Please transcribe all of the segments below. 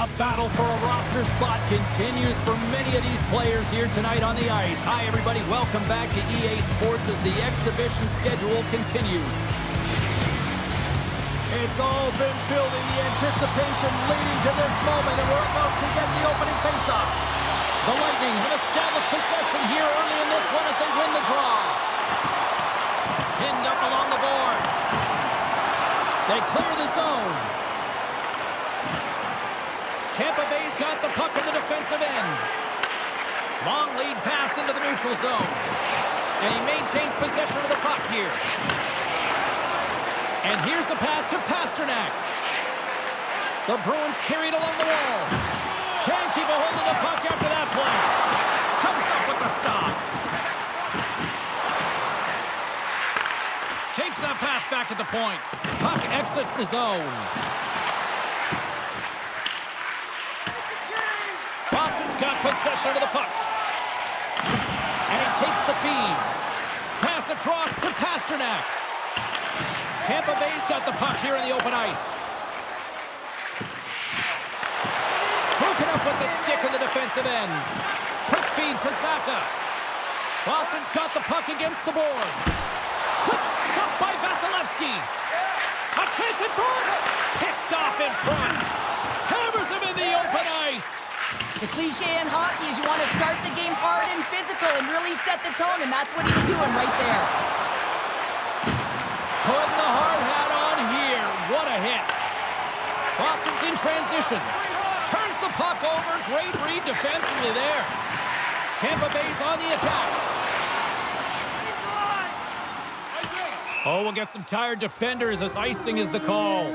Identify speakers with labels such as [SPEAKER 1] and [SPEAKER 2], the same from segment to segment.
[SPEAKER 1] The battle for a roster spot continues for many of these players here tonight on the ice. Hi, everybody. Welcome back to EA Sports as the exhibition schedule continues. It's all been building, the anticipation leading to this moment, and we're about to get the opening faceoff. The Lightning have established possession here early in this one as they win the draw. Pinned up along the boards. They clear the zone. Bay's got the puck in the defensive end. Long lead pass into the neutral zone. And he maintains possession of the puck here. And here's the pass to Pastrnak. The Bruins carried along the wall. Can't keep a hold of the puck after that play. Comes up with the stop. Takes that pass back at the point. Puck exits the zone. Got possession of the puck. And he takes the feed. Pass across to Pastrnak. Tampa Bay's got the puck here in the open ice. Broken up with the stick in the defensive end. Quick feed to Zacha. Boston's got the puck against the boards. Quick stop by Vasilevskiy. A chance in front. Picked off in front. Hammers him in the open ice.
[SPEAKER 2] The cliche in hockey is you want to start the game hard and physical and really set the tone, and that's what he's doing right there.
[SPEAKER 1] Putting the hard hat on here. What a hit. Boston's in transition. Turns the puck over. Great read defensively there. Tampa Bay's on the attack. Oh, we'll get some tired defenders as icing is the call.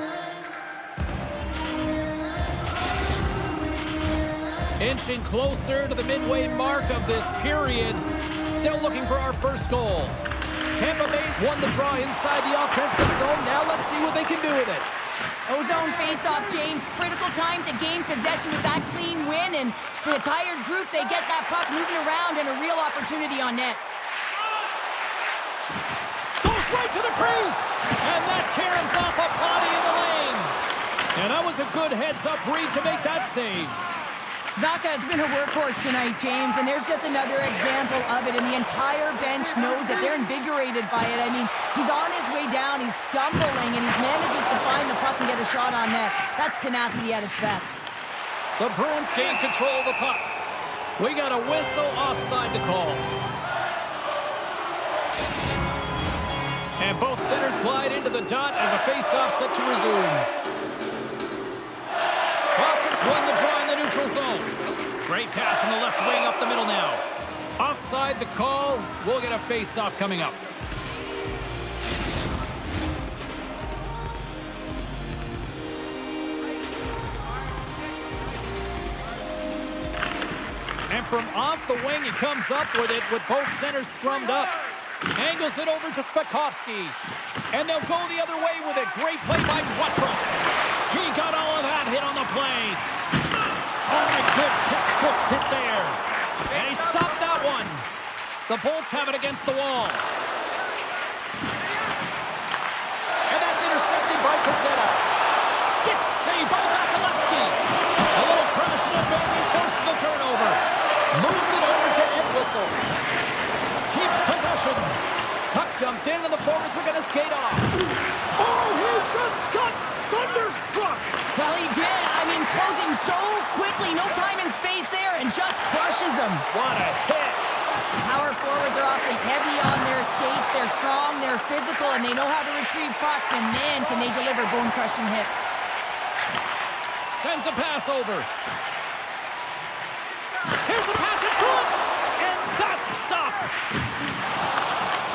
[SPEAKER 1] Inching closer to the midway mark of this period. Still looking for our first goal. Tampa Bay's won the draw inside the offensive zone. Now let's see what they can do with it.
[SPEAKER 2] Ozone face-off, James. Critical time to gain possession with that clean win. And with a tired group, they get that puck moving around and a real opportunity on net.
[SPEAKER 1] Goes right to the crease. And that caroms off a body in the lane. And that was a good heads-up read to make that save.
[SPEAKER 2] Zacha has been a workhorse tonight, James, and there's just another example of it, and the entire bench knows that they're invigorated by it. I mean, he's on his way down, he's stumbling, and he manages to find the puck and get a shot on net. That's tenacity at its best.
[SPEAKER 1] The Bruins gain control of the puck. We got a whistle offside to call. And both centers glide into the dot as a face-off set to resume. Boston's won the neutral zone. Great pass from the left wing up the middle now. Offside the call. We'll get a face-off coming up. And from off the wing, he comes up with it with both centers scrummed up. Angles it over to Spakowski. And they'll go the other way with it. Great play by Quattro. He got all of that hit on the play. A good textbook hit there. And he stopped that one. The Bolts have it against the wall. And that's intercepted by Casetta. Stick save by Vasilevskiy. A little crash in the baby forces the turnover. Moves it over to Entwistle. Keeps possession. Puck jumped in and the forwards are going to skate off. Oh, he just got thunderstruck.
[SPEAKER 2] Well, he did. I mean, closing so quickly, no time and space there, and just crushes him.
[SPEAKER 1] What a hit.
[SPEAKER 2] Power forwards are often heavy on their skates. They're strong, they're physical, and they know how to retrieve pucks, and man, can they deliver bone-crushing hits.
[SPEAKER 1] Sends a pass over. Here's a pass in front, and that's stopped.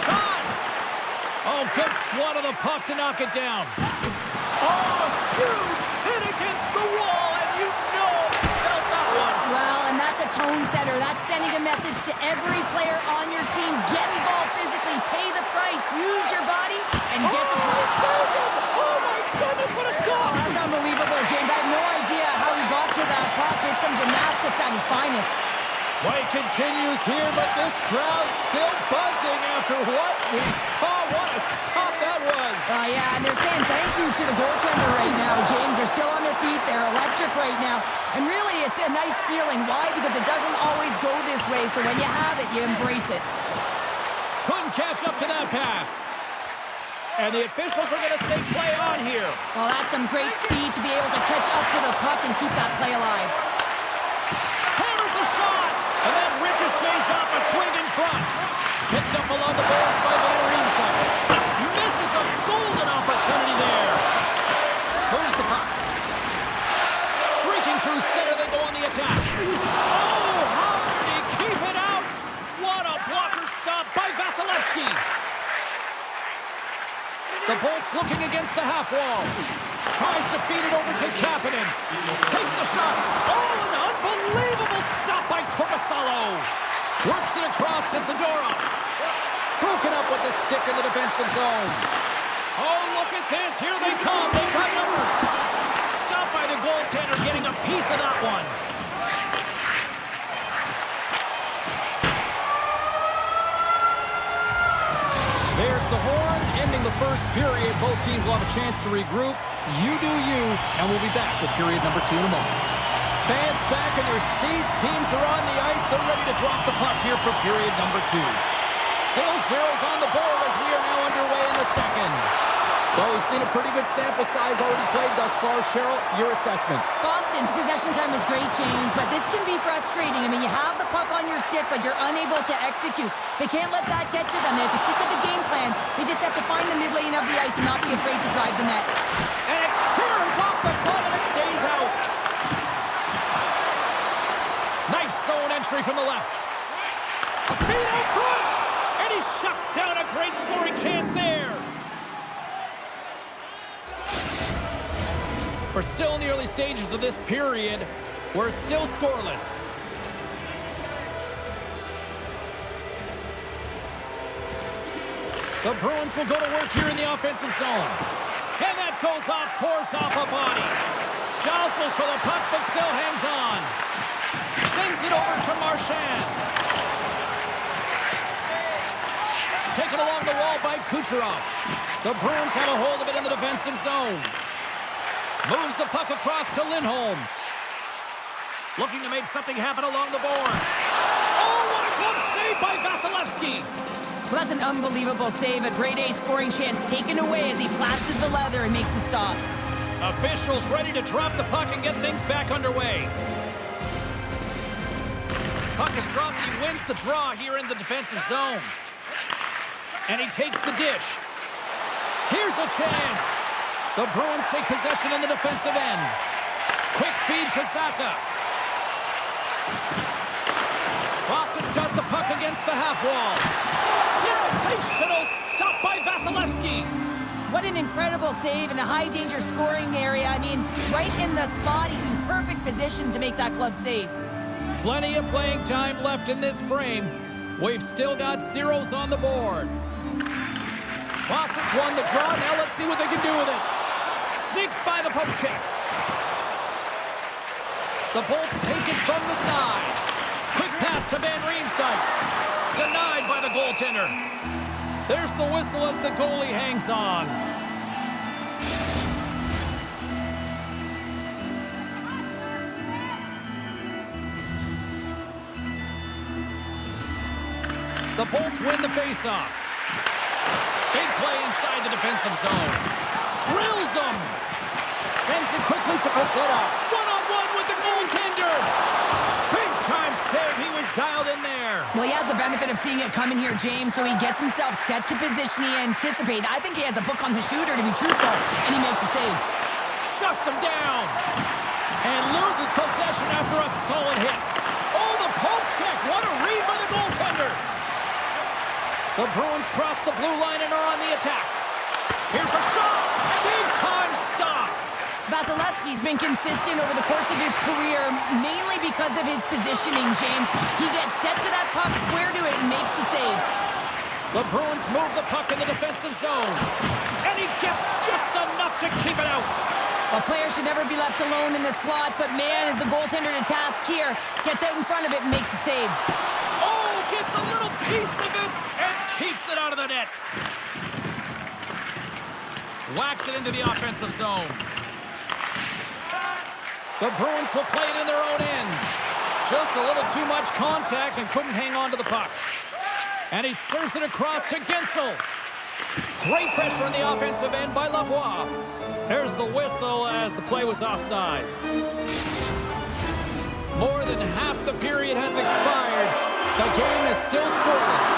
[SPEAKER 1] Shot. Oh, good swat of the puck to knock it down. Oh, huge hit against the wall, and you know felt that one.
[SPEAKER 2] Well, and that's tone setter. That's sending a message to every player on your team. Get involved physically, pay the price, use your body, and get the puck.
[SPEAKER 1] Oh, second! Oh, my goodness, what a stop!
[SPEAKER 2] Oh, that's unbelievable, James. I have no idea how he got to that puck. It's some gymnastics at its finest.
[SPEAKER 1] Play continues here, but this crowd's still buzzing after what we saw. What a stop that was.
[SPEAKER 2] Uh, yeah, and they're saying thank you to the goaltender right now, James. They're still on their feet. They're electric right now. And really, it's a nice feeling. Why? Because it doesn't always go this way, so when you have it, you embrace it.
[SPEAKER 1] Couldn't catch up to that pass. And the officials are going to say play on here.
[SPEAKER 2] Well, that's some great speed to be able to catch up to the puck and keep that play alive.
[SPEAKER 1] And that ricochets off twig in front. Picked up along the boards by Van Riemsdyk. Misses a golden opportunity there. Moves the puck. Streaking through center, they go on the attack. Oh, how keep it out? What a blocker stop by Vasilevskiy. The Bolts looking against the half wall. Tries to feed it over to Kapanen. Takes a shot. Oh, an unbelievable stop by Korpisalo. Works it across to Zadorov. Broken up with the stick in the defensive zone. Oh, look at this. Here they come. They've got numbers. Stopped by the goaltender getting a piece of that one. There's the horn, ending the first period. Both teams will have a chance to regroup. You do you, and we'll be back with period number two in a moment. Fans back in their seats. Teams are on the ice. They're ready to drop the puck here for period number two. Still zeros on the board as we are now underway in the second. Well, we've seen a pretty good sample size already played thus far. Cheryl, your assessment.
[SPEAKER 2] Boston's possession time was great, James, but this can be frustrating. I mean, you have the puck on your stick, but you're unable to execute. They can't let that get to them. They have to stick with the game plan. They just have to find the mid lane of the ice and not be afraid
[SPEAKER 1] We're still in the early stages of this period. We're still scoreless. The Bruins will go to work here in the offensive zone. And that goes off course off a body. Jostles for the puck, but still hangs on. Sends it over to Marchand. Taken along the wall by Kucherov. The Bruins have a hold of it in the defensive zone. Moves the puck across to Lindholm. Looking to make something happen along the boards. Oh, what a close save by Vasilevskiy.
[SPEAKER 2] Well, that's an unbelievable save. A great A scoring chance taken away as he flashes the leather and makes the stop.
[SPEAKER 1] Officials ready to drop the puck and get things back underway. Puck is dropped and he wins the draw here in the defensive zone. And he takes the dish. Here's a chance. The Bruins take possession in the defensive end. Quick feed to Zacha. Boston's got the puck against the half wall. Sensational stop by Vasilevskiy.
[SPEAKER 2] What an incredible save in a high-danger scoring area. I mean, right in the spot. He's in perfect position to make that glove save.
[SPEAKER 1] Plenty of playing time left in this frame. We've still got zeros on the board. Boston's won the draw. Now let's see what they can do with it. Sneaks by the poke check. The Bolts take it from the side. Quick pass to Van Riemsdyk. Denied by the goaltender. There's the whistle as the goalie hangs on. The Bolts win the faceoff. Big play inside the defensive zone. Drills them. Sends it quickly to Pezzetta. One-on-one with the goaltender. Big time save. He was dialed in there.
[SPEAKER 2] Well, he has the benefit of seeing it coming here, James, so he gets himself set to position he anticipated. I think he has a book on the shooter, to be truthful, and he makes a save.
[SPEAKER 1] Shuts him down. And loses possession after a solid hit. Oh, the poke check. What a read by the goaltender. The Bruins cross the blue line and are on the attack. Here's a shot. Big time stop.
[SPEAKER 2] Vasilevskiy's been consistent over the course of his career, mainly because of his positioning, James. He gets set to that puck, square to it, and makes the save.
[SPEAKER 1] The Bruins move the puck in the defensive zone. And he gets just enough to keep it out.
[SPEAKER 2] A player should never be left alone in the slot, but man, is the goaltender to task here. Gets out in front of it and makes the save.
[SPEAKER 1] Oh, gets a little piece of it and keeps it out of the net. Whacks it into the offensive zone. The Bruins will play it in their own end. Just a little too much contact and couldn't hang on to the puck. And he serves it across to Guentzel. Great pressure on the offensive end by Lavoie. There's the whistle as the play was offside. More than half the period has expired. The game is still scoreless.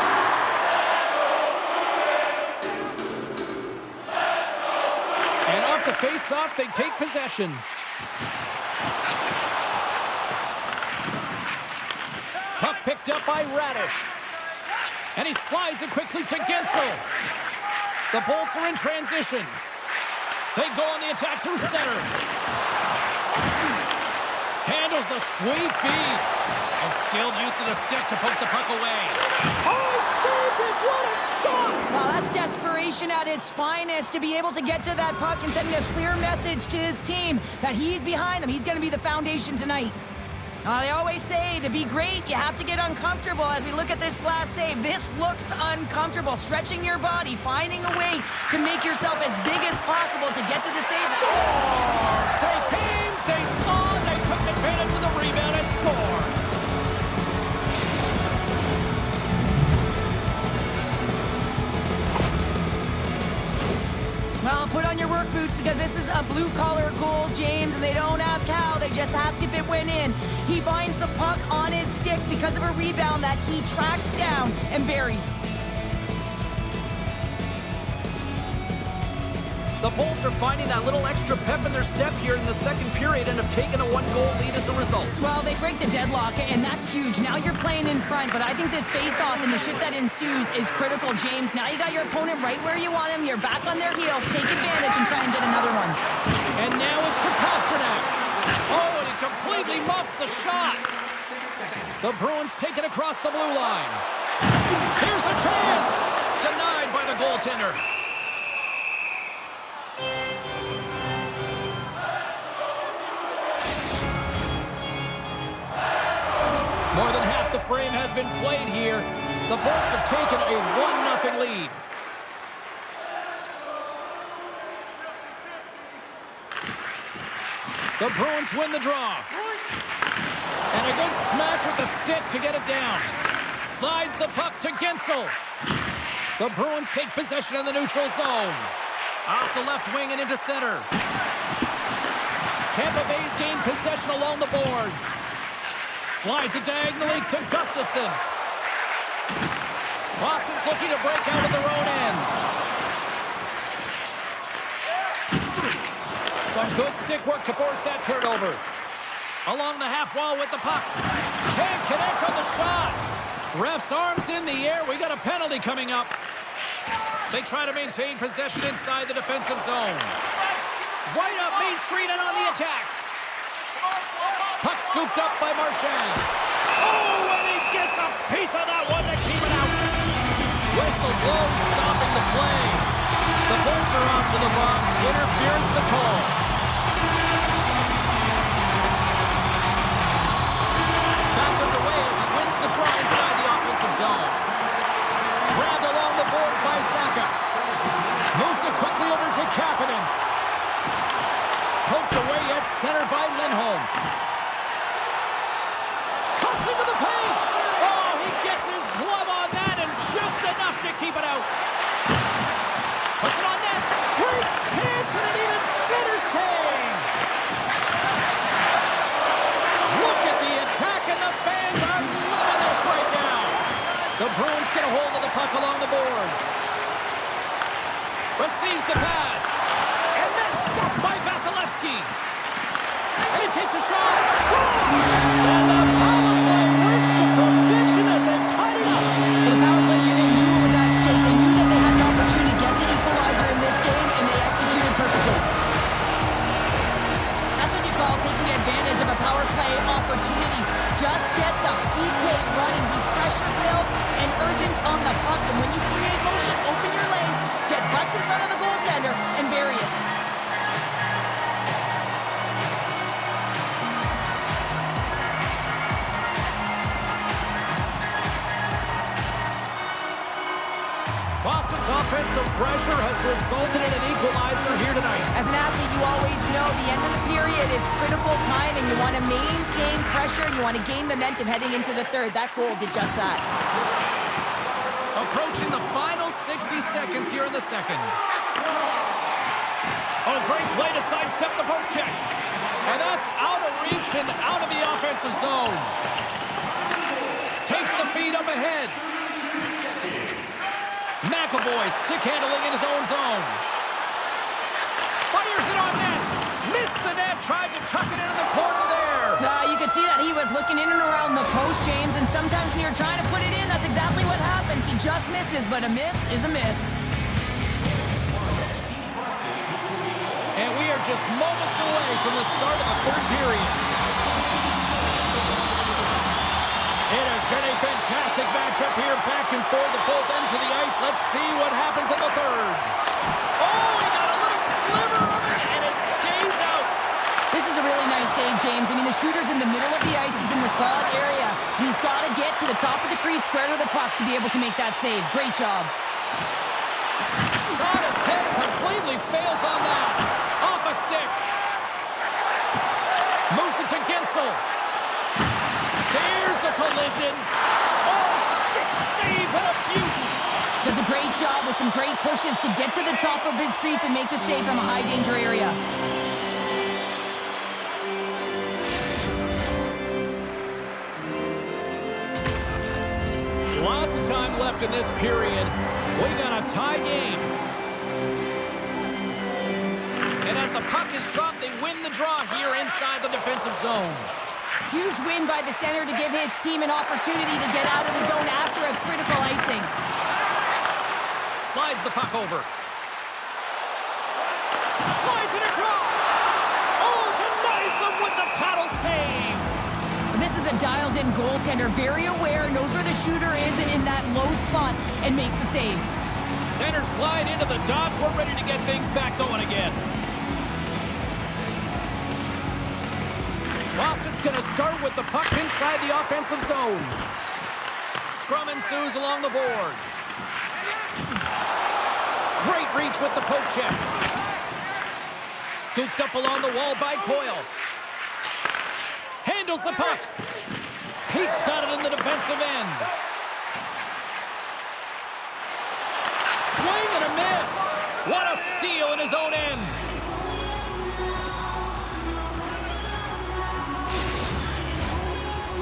[SPEAKER 1] And off the face-off, they take possession. Picked up by Raddysh. And he slides it quickly to Guentzel. The Bolts are in transition. They go on the attack through center. Handles a sweet feed. And skilled use of the stick to poke the puck away. Oh, saved it! What a stop!
[SPEAKER 2] Well, that's desperation at its finest to be able to get to that puck and sending a clear message to his team that he's behind them. He's going to be the foundation tonight. Uh, they always say to be great, you have to get uncomfortable. As we look at this last save, this looks uncomfortable. Stretching your body, finding a way to make yourself as big as possible to get to the save.
[SPEAKER 1] Scores! They came, they saw,
[SPEAKER 2] Well, put on your work boots because this is a blue-collar goal, James, and they don't ask how, they just ask if it went in. He finds the puck on his stick because of a rebound that he tracks down and buries.
[SPEAKER 1] The Bolts are finding that little extra pep in their step here in the second period and have taken a one-goal lead as a result.
[SPEAKER 2] Well, they break the deadlock, and that's huge. Now you're playing in front, but I think this face-off and the shift that ensues is critical, James. Now you got your opponent right where you want him. You're back on their heels. Take advantage and try and get another one.
[SPEAKER 1] And now it's to Pastrnak. Oh, and he completely muffs the shot. The Bruins take it across the blue line. Here's a chance. Denied by the goaltender. Been played here. The Bolts have taken a 1-0 lead. The Bruins win the draw. And a good smack with the stick to get it down. Slides the puck to Guentzel. The Bruins take possession in the neutral zone. Off the left wing and into center. Tampa Bay's gained possession along the boards. Slides it diagonally to Gustafsson. Boston's looking to break out of their own end. Some good stick work to force that turnover. Along the half wall with the puck. Can't connect on the shot. Ref's arms in the air. We got a penalty coming up. They try to maintain possession inside the defensive zone. Right up Main Street and on the attack. Scooped up by Marchand. Oh, and he gets a piece of that one to keep it out. Whistle blows, stopping the play. The Bolts are off to the box. Interference the call. Back underway as he wins the try inside the offensive zone. Grabbed along the boards by Saka. Moves it quickly over to Kapanen. Poked away at center by Lindholm. Into the paint. Oh, he gets his glove on that and just enough to keep it out. Puts it on net. Great chance and an even better save. Look at the attack and the fans are loving this right now. The Bruins get a hold of the puck along the boards. Receives the pass. And then stopped by Vasilevskiy. And he takes a shot. Scores! And the power pressure has resulted in an equalizer here tonight.
[SPEAKER 2] As an athlete, you always know the end of the period is critical time, and you want to maintain pressure. You want to gain momentum heading into the third. That goal did just that.
[SPEAKER 1] Approaching the final 60 seconds here in the second. Oh, great play to sidestep the poke check. And that's out of reach and out of the offensive zone. Takes the feed up ahead. McAvoy stick handling in his own zone. Fires it on net. Missed the net. Tried to tuck it into the corner there.
[SPEAKER 2] Uh, you could see that he was looking in and around the post, James, and sometimes when you're trying to put it in, that's exactly what happens. He just misses, but a miss is a miss.
[SPEAKER 1] And we are just moments away from the start of the third period. It has been a fantastic matchup here, back and forth at both ends of the ice. Let's see what happens in the third. Oh, he got a little sliver of it, and it stays out.
[SPEAKER 2] This is a really nice save, James. I mean, the shooter's in the middle of the ice. He's in the slot area. And he's got to get to the top of the crease, square to the puck to be able to make that save. Great job.
[SPEAKER 1] Shot attempt completely fails on that. Off a stick. Moves it to Guentzel. Collision. Oh, stick save and a beauty.
[SPEAKER 2] Does a great job with some great pushes to get to the top of his crease and make the save from a high danger area.
[SPEAKER 1] Lots of time left in this period. We got a tie game. And as the puck is dropped, they win the draw here inside the defensive zone.
[SPEAKER 2] Huge win by the center to give his team an opportunity to get out of the zone after a critical icing.
[SPEAKER 1] Slides the puck over. Slides it across. Oh, denies them with the paddle save.
[SPEAKER 2] This is a dialed-in goaltender, very aware, knows where the shooter is and in that low spot, and makes the save.
[SPEAKER 1] Centers glide into the dots. We're ready to get things back going again. Boston's going to start with the puck inside the offensive zone. Scrum ensues along the boards. Great reach with the poke check. Scooped up along the wall by Coyle. Handles the puck. Pete's got it in the defensive end. Swing and a miss. What a steal in his own end.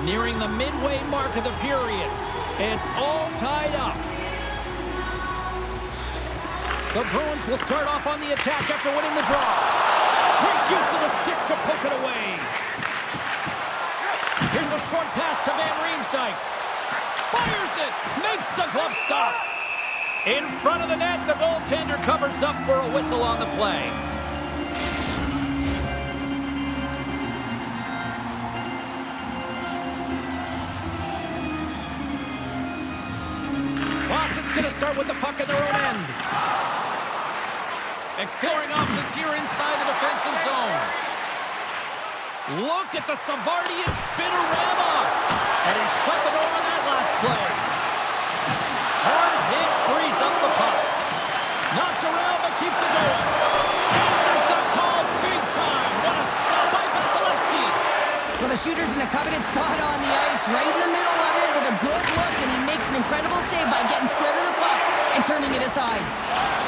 [SPEAKER 1] Nearing the midway mark of the period. It's all tied up. The Bruins will start off on the attack after winning the draw. Great use of the stick to poke it away. Here's a short pass to Van Riemsdyk. Fires it. Makes the glove stop. In front of the net, the goaltender covers up for a whistle on the play. Start with the puck in their own end. Exploring options here inside the defensive zone. Look at the Savardian spinorama. And he shut the door on that last play. Hard hit frees up the puck. Knocked around but keeps it going. Answers the call big time. What a stop by Vasilevskiy.
[SPEAKER 2] Well, the shooter's in a coveted spot on the ice, right in the middle of it with a good look, and he makes an incredible save by getting square turning it aside.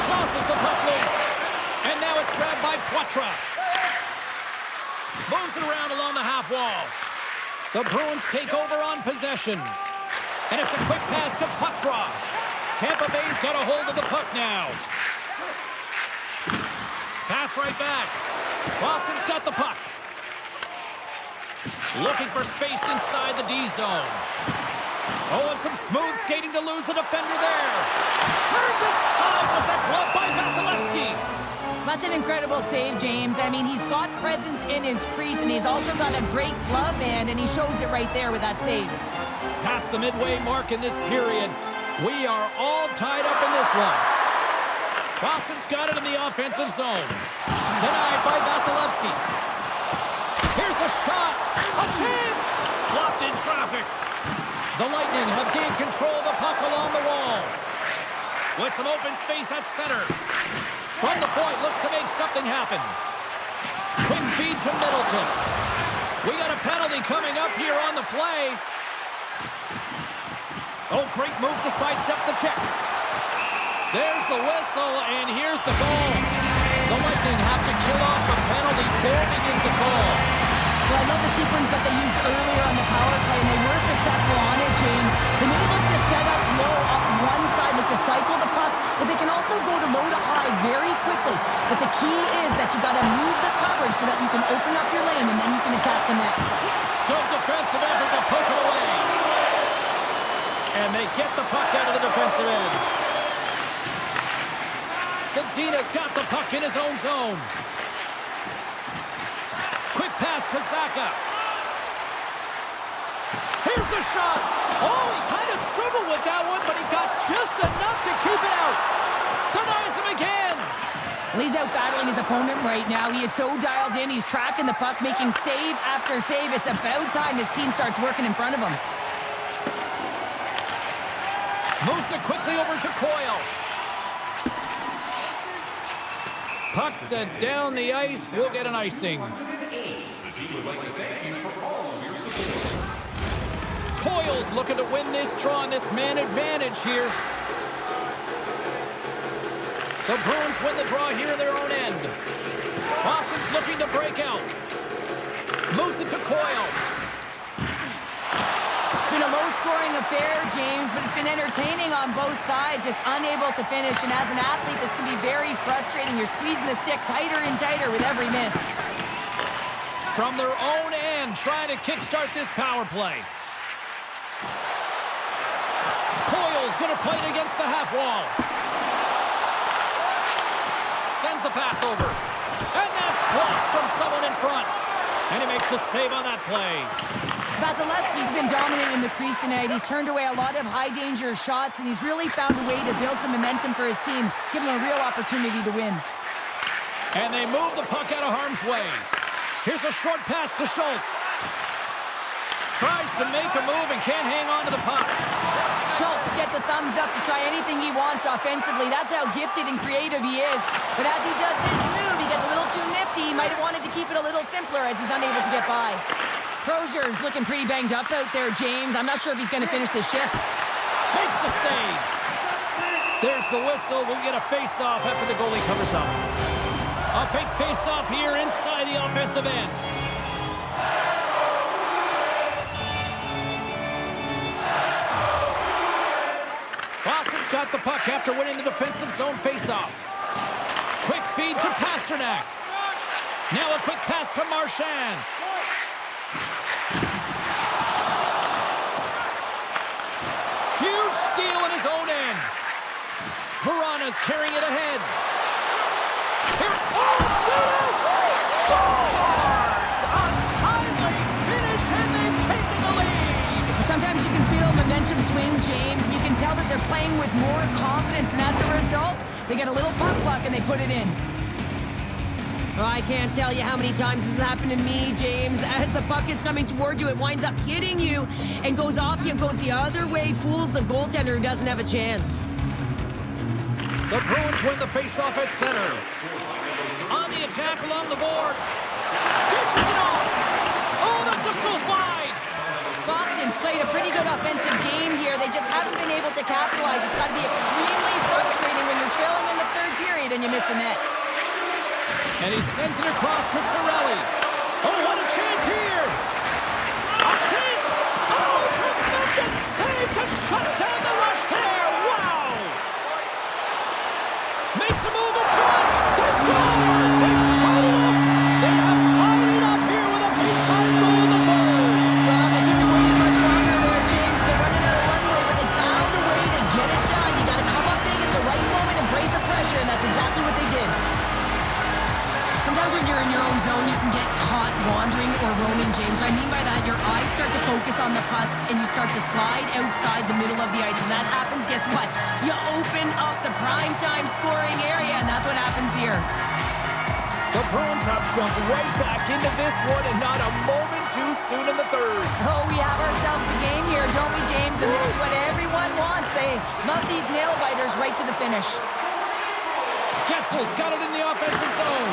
[SPEAKER 1] Crosses the puck loose. And now it's grabbed by Poitras. Moves it around along the half wall. The Bruins take over on possession. And it's a quick pass to Poitras. Tampa Bay's got a hold of the puck now. Pass right back. Boston's got the puck. Looking for space inside the D zone. Oh, and some smooth skating to lose the defender there. Turned aside with the glove by Vasilevskiy.
[SPEAKER 2] That's an incredible save, James. I mean, he's got presence in his crease, and he's also got a great glove hand, and he shows it right there with that save.
[SPEAKER 1] Past the midway mark in this period. We are all tied up in this one. Boston's got it in the offensive zone. Denied by Vasilevskiy. Here's a shot. A chance. Blocked in traffic. The Lightning have gained control of the puck along the wall. With some open space at center. From the point, looks to make something happen. Quick feed to Middleton. We got a penalty coming up here on the play. Oh, great move to sidestep the check. There's the whistle, and here's the goal. The Lightning have to kill off the penalty. Boarding is the call.
[SPEAKER 2] Well, I love the sequence that they used earlier on the power play, and they were successful on it, James. They may look to set up low up one side, look to cycle the puck, but they can also go to low to high very quickly. But the key is that you got to move the coverage so that you can open up your lane, and then you can attack the net.
[SPEAKER 1] Good defensive effort to poke it away. And they get the puck out of the defensive end. Zadina's got the puck in his own zone. Quick pass to Zacha. Here's the shot. Oh, he kind of struggled with that one, but he got just enough to keep it out. Denies him again.
[SPEAKER 2] Well, he's out battling his opponent right now. He is so dialed in. He's tracking the puck, making save after save. It's about time his team starts working in front of him.
[SPEAKER 1] Moves it quickly over to Coyle. Puck sent down the ice. We'll get an icing. Coyle's looking to win this draw on this man advantage here. The Bruins win the draw here in their own end. Boston's looking to break out. Moves it to Coyle.
[SPEAKER 2] It's been a low-scoring affair, James, but it's been entertaining on both sides, just unable to finish. And as an athlete, this can be very frustrating. You're squeezing the stick tighter and tighter with every miss.
[SPEAKER 1] From their own end, trying to kickstart this power play. Coyle's going to play it against the half wall. Sends the pass over. And that's blocked from someone in front. And he makes the save on that play.
[SPEAKER 2] Vasilevskiy's been dominant in the crease tonight. He's turned away a lot of high-danger shots, and he's really found a way to build some momentum for his team, giving him a real opportunity to win.
[SPEAKER 1] And they move the puck out of harm's way. Here's a short pass to Schultz. Tries to make a move and can't hang on to the puck.
[SPEAKER 2] Schultz gets a thumbs up to try anything he wants offensively. That's how gifted and creative he is. But as he does this move, he gets a little too nifty. He might have wanted to keep it a little simpler as he's unable to get by. Crozier's looking pretty banged up out there, James. I'm not sure if he's going to finish the shift.
[SPEAKER 1] Makes the save. There's the whistle. We'll get a face-off after the goalie covers up. A big face-off here inside the offensive end. Boston's got the puck after winning the defensive zone face-off. Quick feed to Pastrnak. Now a quick pass to Marchand. Huge steal in his own end. Verana's carrying it ahead. Scores! A timely finish, and they've taken the lead.
[SPEAKER 2] Sometimes you can feel momentum swing, James. You can tell that they're playing with more confidence, and as a result, they get a little puck luck and they put it in. Oh, I can't tell you how many times this has happened to me, James. As the puck is coming toward you, it winds up hitting you and goes off you, goes the other way, fools the goaltender who doesn't have a chance.
[SPEAKER 1] The Bruins win the faceoff at center. On the attack along the boards. Dishes it off. Oh, that just goes wide.
[SPEAKER 2] Boston's played a pretty good offensive game here. They just haven't been able to capitalize. It's got to be extremely frustrating when you're trailing in the third period and you miss the net.
[SPEAKER 1] And he sends it across to Cirelli. Oh, what a chance here!
[SPEAKER 2] On the puck and you start to slide outside the middle of the ice. When that happens, guess what? You open up the prime time scoring area, and that's what happens here.
[SPEAKER 1] The Bruins have jumped right back into this one and not a moment too soon in the third.
[SPEAKER 2] Oh, we have ourselves a game here, don't we, James? And this is what everyone wants. They love these nail-biters right to the finish.
[SPEAKER 1] Guentzel's got it in the offensive zone.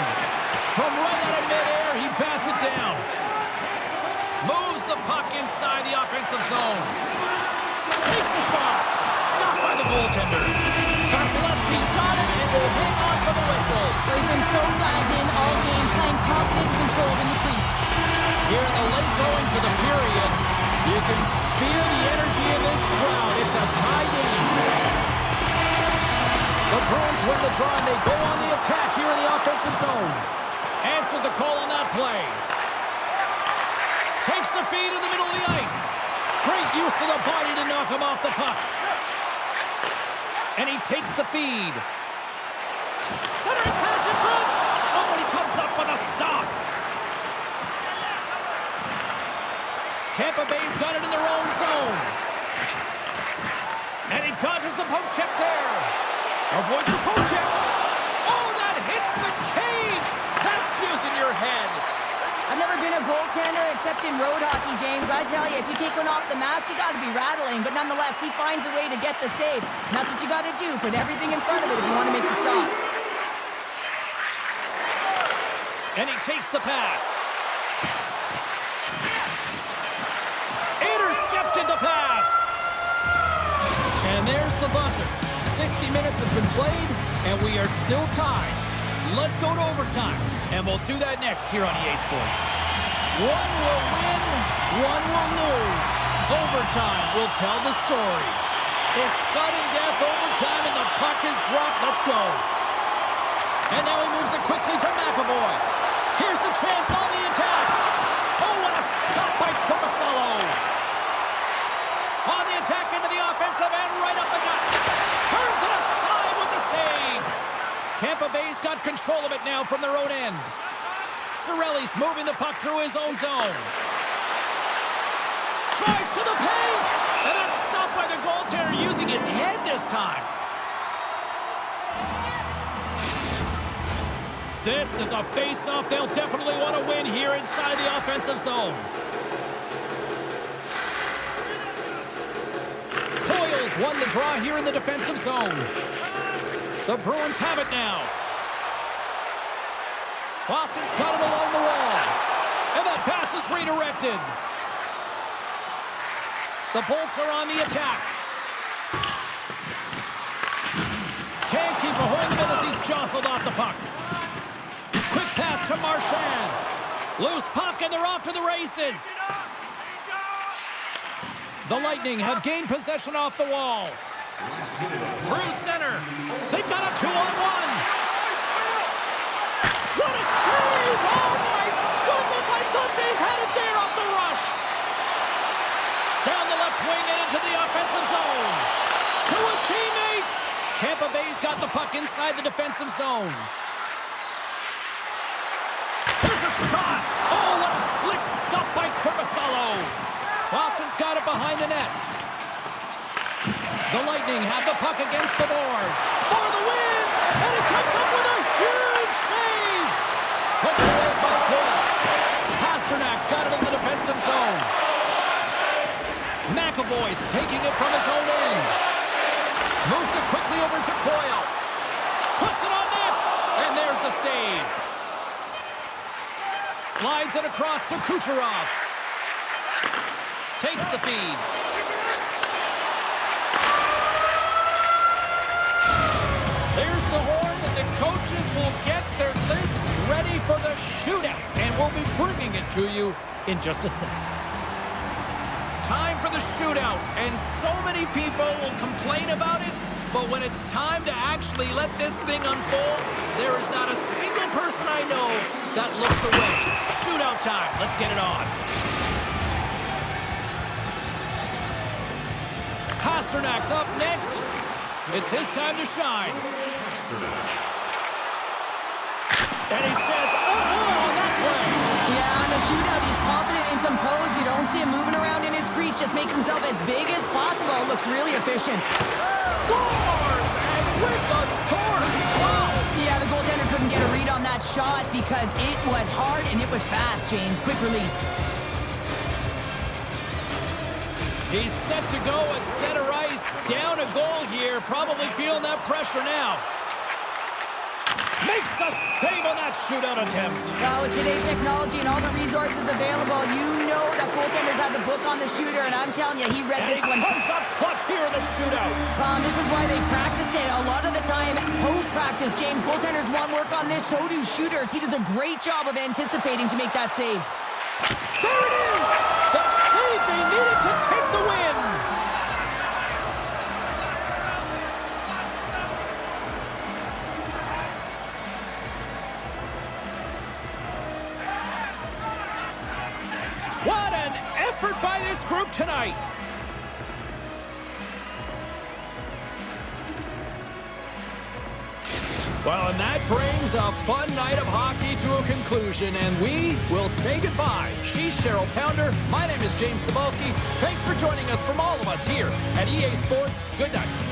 [SPEAKER 1] From right out of midair, he bats it down. Puck inside the offensive zone. Takes a shot. Stopped by the goaltender. Vasilevskiy's got it and will hang on for the whistle.
[SPEAKER 2] He's been so dialed in all game, playing confident and controlled in the crease.
[SPEAKER 1] Here in the late goings of the period, you can feel the energy in this crowd. It's a tie game. The Bruins win the draw and they go on the attack here in the offensive zone. Answered the call on that play. The feed in the middle of the ice. Great use of the body to knock him off the puck. And he takes the feed. Centering pass in front. Oh, and he comes up with a stop. Tampa Bay's got it in their own zone. And he dodges the poke check there. Avoids the poke check. Oh, that hits the cage. That's using your head.
[SPEAKER 2] Never been a goaltender except in road hockey, James. I tell you, if you take one off the mast, you got to be rattling. But nonetheless, he finds a way to get the save. And that's what you got to do. Put everything in front of it if you want to make the stop.
[SPEAKER 1] And he takes the pass. Intercepted the pass. And there's the buzzer. 60 minutes have been played, and we are still tied. Let's go to overtime, and we'll do that next here on EA Sports. One will win, one will lose. Overtime will tell the story. It's sudden death overtime, and the puck is dropped. Let's go. And now he moves it quickly to McAvoy. Here's a chance on the attack. Oh, what a stop by Korpisalo. On the attack into the offensive end, right up the gut. Turns it aside with the save. Tampa Bay's got control of it now from their own end. Cirelli's moving the puck through his own zone. Drives to the paint. And that's stopped by the goaltender using his head this time. This is a face-off they'll definitely want to win here inside the offensive zone. Coyle's won the draw here in the defensive zone. The Bruins have it now. Boston's got it along the wall. And that pass is redirected. The Bolts are on the attack. Can't keep a hold of it as he's jostled off the puck. Quick pass to Marchand. Loose puck, and they're off to the races. The Lightning have gained possession off the wall. Through center. They've got a two-on-one. What a save! Oh, my goodness! I thought they had it there off the rush. Down the left wing and into the offensive zone. To his teammate. Tampa Bay's got the puck inside the defensive zone. There's a shot. Oh, what a slick stop by Korpisalo. Boston's got it behind the net. The Lightning have the puck against the boards. For the win! And he comes up with a huge save! Put away by Cole. Pastrnak's got it in the defensive zone. McAvoy's taking it from his own end. Moves it quickly over to Coyle. Puts it on net! And there's the save. Slides it across to Kucherov. Takes the feed. Coaches will get their lists ready for the shootout. And we'll be bringing it to you in just a second. Time for the shootout, and so many people will complain about it, but when it's time to actually let this thing unfold, there is not a single person I know that looks away. Shootout time. Let's get it on. Pastrnak's up next. It's his time to shine. And he says, oh, on that play.
[SPEAKER 2] Yeah, on the shootout, he's confident and composed. You don't see him moving around in his crease. Just makes himself as big as possible. Looks really efficient.
[SPEAKER 1] Scores! And with authority. Wow!
[SPEAKER 2] Yeah, the goaltender couldn't get a read on that shot because it was hard and it was fast, James. Quick release.
[SPEAKER 1] He's set to go at center ice. Down a goal here. Probably feeling that pressure now. Makes a save on that shootout attempt.
[SPEAKER 2] Well, with today's technology and all the resources available, you know that goaltenders have the book on the shooter, and I'm telling you, he read
[SPEAKER 1] And
[SPEAKER 2] this
[SPEAKER 1] he
[SPEAKER 2] one.
[SPEAKER 1] comes up clutch here in the shootout.
[SPEAKER 2] Um, this is why they practice it. A lot of the time, post-practice, James, goaltenders want work on this, so do shooters. He does a great job of anticipating to make that save.
[SPEAKER 1] There it is! The save they needed to take the win! Tonight! Well, and that brings a fun night of hockey to a conclusion, and we will say goodbye. She's Cheryl Pounder. My name is James Cybulski. Thanks for joining us from all of us here at EA Sports. Good night.